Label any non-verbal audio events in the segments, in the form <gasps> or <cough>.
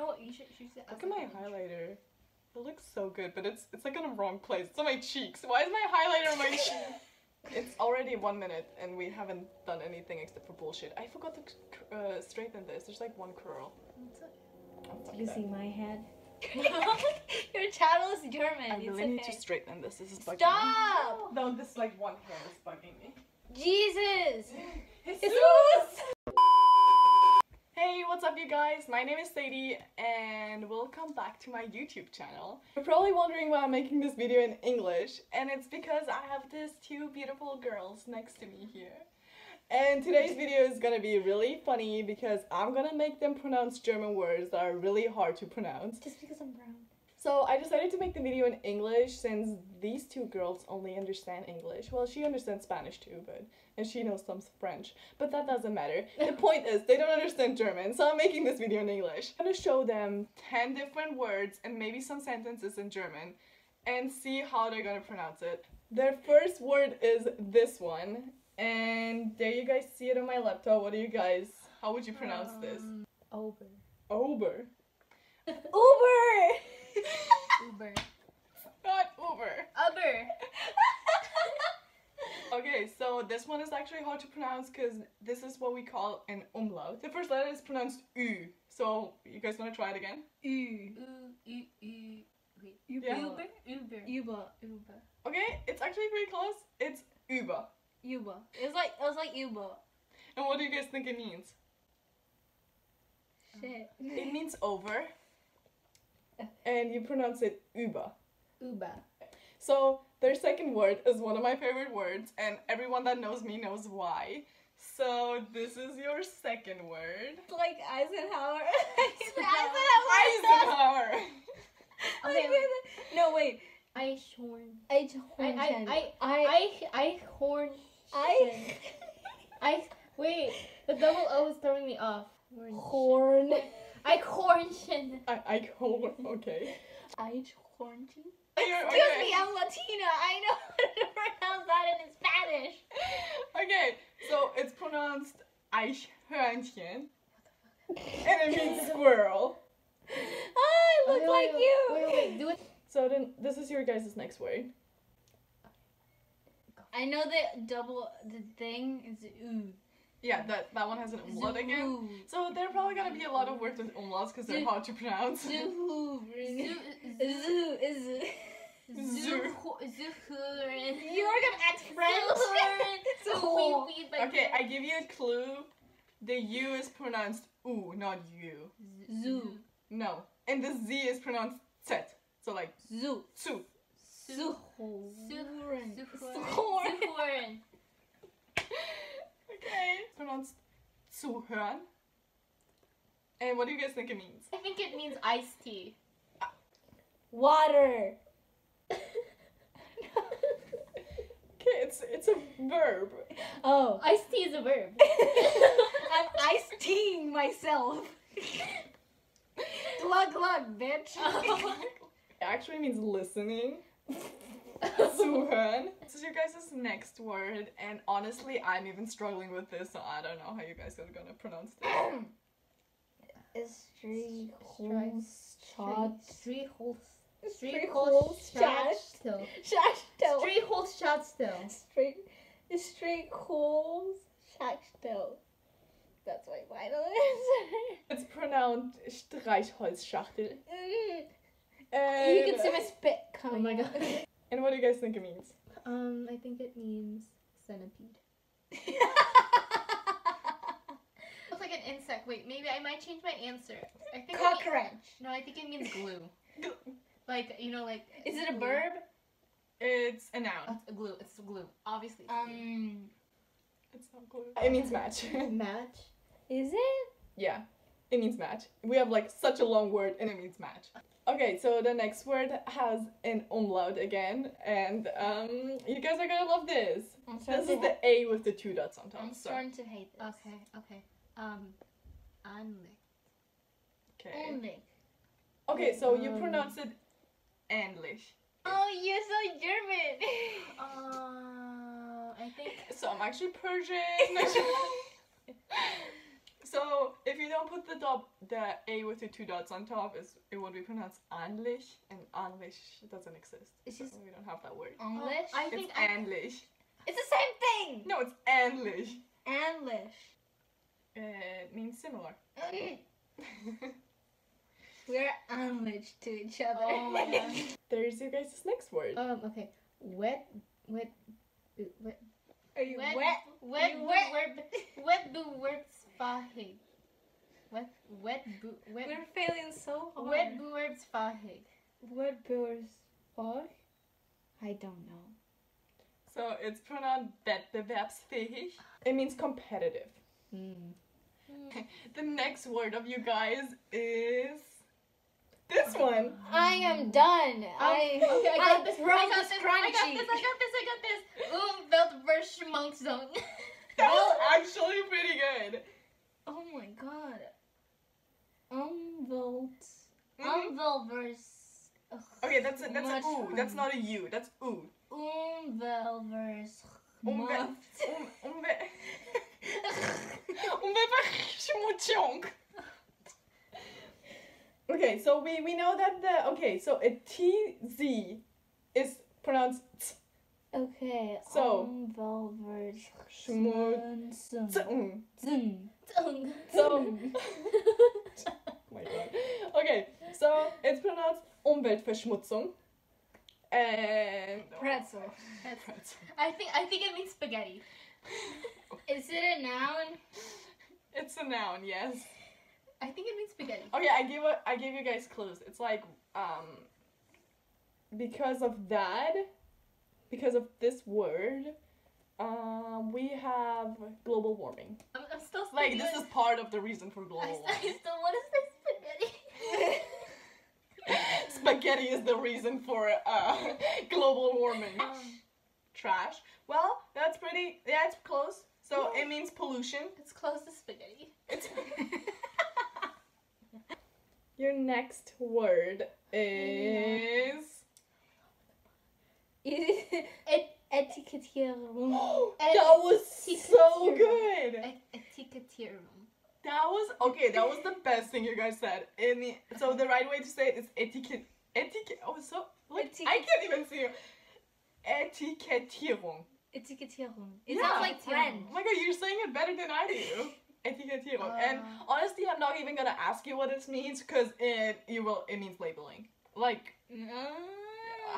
know what? You should. You should Look at my highlighter. It looks so good, but it's it's like in the wrong place. It's on my cheeks. Why is my highlighter on my <laughs> cheek? It's already one minute and we haven't done anything except for bullshit. I forgot to uh, straighten this. There's like one curl. Fuck You that. see my head? <laughs> Your channel is German. I it's really okay. need to straighten this. This is bugging me. Stop! No, this like one hair is bugging me. Jesus! <gasps> Jesus! Hey, what's up you guys? My name is Sadie and welcome back to my YouTube channel. You're probably wondering why I'm making this video in English and it's because I have these two beautiful girls next to me here. And today's video is gonna be really funny because I'm gonna make them pronounce German words that are really hard to pronounce. Just because I'm brown. So I decided to make the video in English since these two girls only understand English. Well, she understands Spanish too, but and she knows some French, but that doesn't matter. The <laughs> point is they don't understand German, so I'm making this video in English. I'm gonna show them 10 different words and maybe some sentences in German and see how they're gonna pronounce it. Their first word is this one, and there you guys see it on my laptop. What do you guys, how would you pronounce this? Uber. Ober. Uber! Uber. <laughs> Not Uber. Uber. Okay, so this one is actually hard to pronounce because this is what we call an umlaut. The first letter is pronounced U. So you guys want to try it again? U. U, U, U. Wait. Yeah. Uber? Uber. Uber. Uber. Okay, it's actually pretty close. It's Uber. Uber. It's like, it was like Uber. And what do you guys think it means? Shit. It <laughs> means over. And you pronounce it Uber. Uber. So their second word is one of my favorite words, and everyone that knows me knows why. So this is your second word. It's like Eisenhower. <laughs> Eisenhower. <laughs> Okay, wait. No, wait. Eichhorn. Eichhorn. I, I, I. I, Eichhorn. I. I, wait. The double O is throwing me off. Horn. Eichhornchen. I, I okay. Eichhornchen? You're- Excuse okay. me, I'm Latina. I know <laughs> how to pronounce that in Spanish. Okay, so it's pronounced Eichhörnchen. And it means <laughs> squirrel. I look Wait, like wait, you. Wait, wait, do it. So then this is your guys' next word. I know that double the thing is ooh. Yeah, that, that one has an umlaut again. So there are probably gonna be a lot of words with umlauts because they're hard to pronounce. Zoo. Zoo. Zoo. Zoo. You're gonna add French. Zuhuren. <laughs> Okay, I give you a clue. The U is pronounced oo, not U. Zoo. No. And the Z is pronounced zet. So like Zoo. zu. Zuhuren. Zuhuren. Zuhuren. Okay. It's pronounced zuhören. And what do you guys think it means? I think it means iced tea. Water. Okay, it's it's a verb. Oh. Iced tea is a verb. <laughs> I'm iced teaing myself. <laughs> glug glug, bitch. <laughs> It actually means listening. Zuhören. This is your guys' next word, and honestly, I'm even struggling with this, so I don't know how you guys are gonna pronounce this. Three holes. Three Three holes. holes Shot shot. still. Three holes shot still. Straight, straight holes. Shashto. That's my final <laughs> answer. It's pronounced Streichholzschachtel. Mm. And, You can see my spit Oh my god. <laughs> and what do you guys think it means? Um, I think it means centipede. <laughs> Looks like an insect. Wait, maybe I might change my answer. I think. it mean- Cockroach. no, I think it means glue. <laughs> like you know, like. Is it a glue. verb? It's a noun. Oh, it's a glue. It's a glue. Obviously. it's glue. Um, It's not glue. It means match. <laughs> match. Is it? yeah, it means match. We have like such a long word and it means match. Okay, so the next word has an umlaut again, and um, you guys are gonna love this. This is the A with the two dots on top. I'm so- starting to hate this. Okay. Okay. Um, Anlicht. Okay. Anlicht. Okay, so you Um, pronounce it ähnlich. Oh, you're so German. <laughs> uh, I think. So I'm actually Persian. <laughs> <laughs> So if you don't put the dot, the A with the two dots on top, is it would be pronounced ähnlich, and ähnlich doesn't exist. It's So just we don't have that word. English. I It's think I, ähnlich. It's the same thing. No, it's ähnlich. English. It means similar. <laughs> We're English to each other. Oh my <laughs> god. There's your guys' next word. Um. Okay. Wet. Wet. Wet. Are you Wet. wet? Wet. You Wet. wet? Wet. Bewerbsfähig. Wet. Wet. bu- Wet. We're failing so hard. Wet. Bewerbsfähig. Wet bears fuck? I don't know. So it's pronounced wettbewerbsfähig. It means competitive. Hmm. <laughs> The next word of you guys is this one. I am done. I, Um, okay, I got this. I got this this. I got this. I got this. I got this. Umweltverschmutzung. That was actually pretty good. <laughs> Oh my god. Mhm. Umweltvers. ugh, Okay, that's a, that's much a ooh. That's not a u. That's ooh. Umweltvers. Umwelt. Um, umwelt. <laughs> Umweltverschmutzung. Okay, so we, we know that the okay, so a T Z is pronounced t. Okay. So. Umweltvers. Schmutz. Zun. Zung. Zun. So. <laughs> Okay, so it's pronounced Umweltverschmutzung. And Pretzel. Pretzel. I think. I think it means spaghetti. <laughs> Is it a noun? It's a noun, yes. I think it means spaghetti. Okay, I gave a, I gave you guys clues. It's like um because of that, because of this word, um we have global warming. I'm, I'm still Like this with- is part of the reason for global I warming. still want to say <laughs> spaghetti. Is the reason for uh <laughs> global warming. um, Trash. Well, that's pretty. Yeah, it's close. So it means pollution. it's close to spaghetti. It's <laughs> Your next word is Et- Etikettierung. <gasps> that was so good. et- Etikettierung. That was okay. That was the best thing you guys said. In the, so the right way to say it is etiquette. Etiquette. Oh, so like I can't even see you. Etikettierung. Etikettierung. It Yeah. sounds like French. Oh my god, you're saying it better than I do. <laughs> Etikettierung. and Uh. honestly, I'm not even gonna ask you what this means because it you will it means labeling. Like,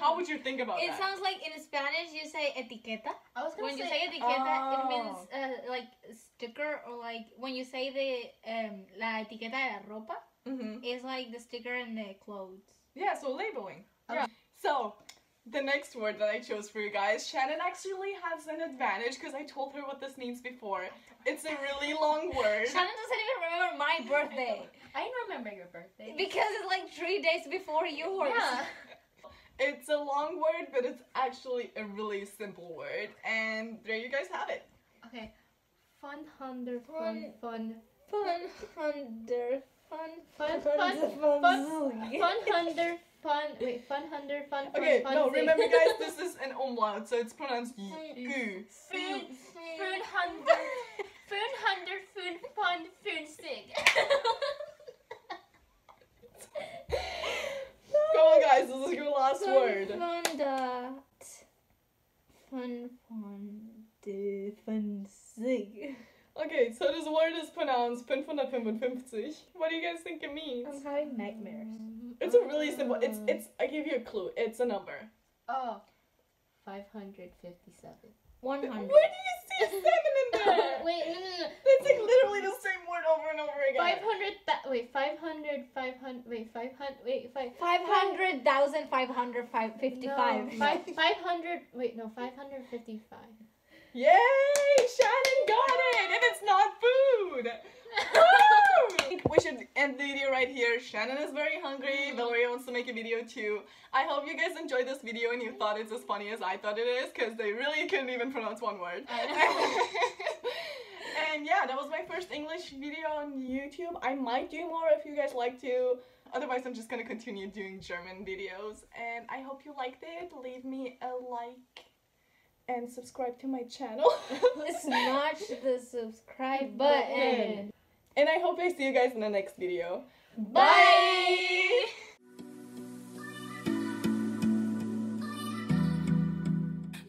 how would you think about It that? sounds like in Spanish you say etiqueta. I was gonna When you say, say etiqueta, Oh. it means uh, like sticker or like when you say the um, la etiqueta de la ropa, hmm it's like the sticker in the clothes. Yeah, so labeling. Okay. Yeah. So, the next word that I chose for you guys, Shannon actually has an advantage because I told her what this means before. It's a really long word. Shannon doesn't even remember my <laughs> birthday I remember your birthday. because it's like three days before yours. yeah. <laughs> It's a long word, but it's actually a really simple word. And there you guys have it. Okay. Fun hunder fun fun Fun under fun Fun, fun fun, fun fun, fun hunder fun wait fun hunder fun fun Okay, fun no, remember guys, this <laughs> is an umlaut, so it's pronounced y. U. Fun fun hunder fun hunder fun fun fun sig. Come on, guys, this is your last word. Fun dat. Fun fun de fun sig. Okay, so this word is 555. What do you guys think it means? I'm having nightmares. It's a really simple. It's it's. I gave you a clue. It's a number. Oh. 557. One Where do you see a seven in there? <laughs> Wait, no, no, no. It's like literally the same word over and over again. 500, th- wait, 500, 500, wait, 500, wait, five, Five hundred thousand five hundred five fifty five. No, five, 500, wait, no, 555. Yay! Shannon got it, and it's not food. I think we should end the video right here. Shannon is very hungry. Mm-hmm. Valeria wants to make a video too. I hope you guys enjoyed this video and you thought it's as funny as I thought it is because they really couldn't even pronounce one word. <laughs> And yeah, that was my first English video on YouTube. I might do more if you guys like to. Otherwise, I'm just gonna continue doing German videos. And I hope you liked it. Leave me a like and subscribe to my channel. <laughs> Smash the subscribe button. And I hope I see you guys in the next video. Bye.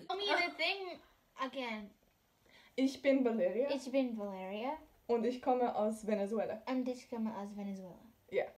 Tell me the thing again. Ich bin Valeria Ich bin Valeria und ich komme aus Venezuela. und ich komme aus Venezuela. Ja.